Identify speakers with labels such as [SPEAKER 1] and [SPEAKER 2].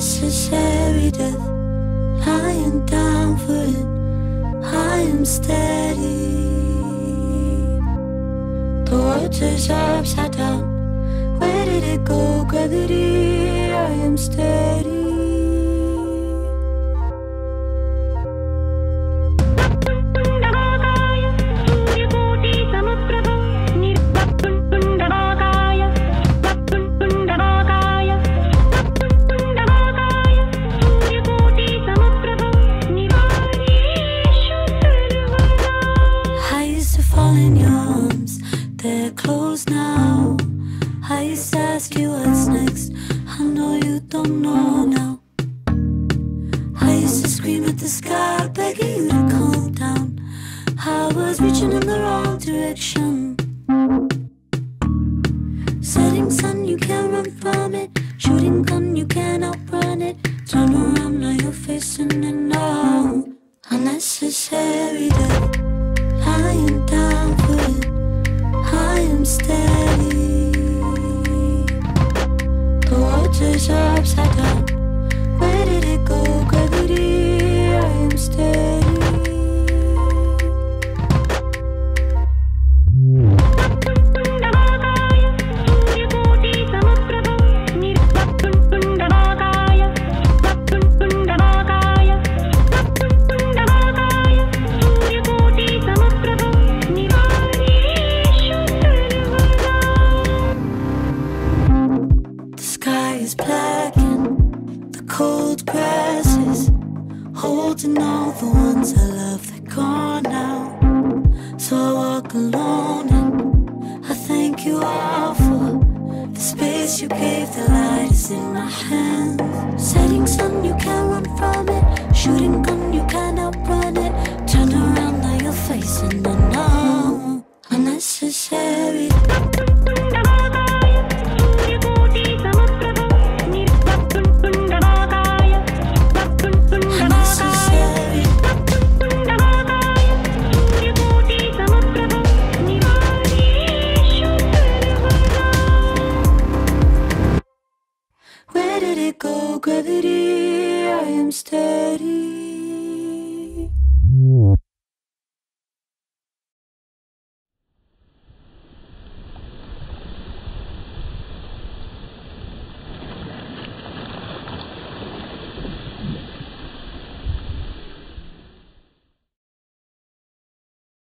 [SPEAKER 1] death. I am down for it. I am steady. The world is upside down. Where did it go? Gravity. I am steady. In your arms, they're closed now. I used to ask you what's next, I know you don't know now. I used to scream at the sky, begging you to calm down. I was reaching in the wrong direction. Setting sun, you can't run from it. Shooting gun, you can't outrun it. Turn around, now you're facing it now. Unnecessary death. Am down. I cold grass is holding all the ones I love. They're gone now. So I walk alone and I thank you all for the space you gave. The light is in my hands. Setting sun, you can't run from look at I am steady.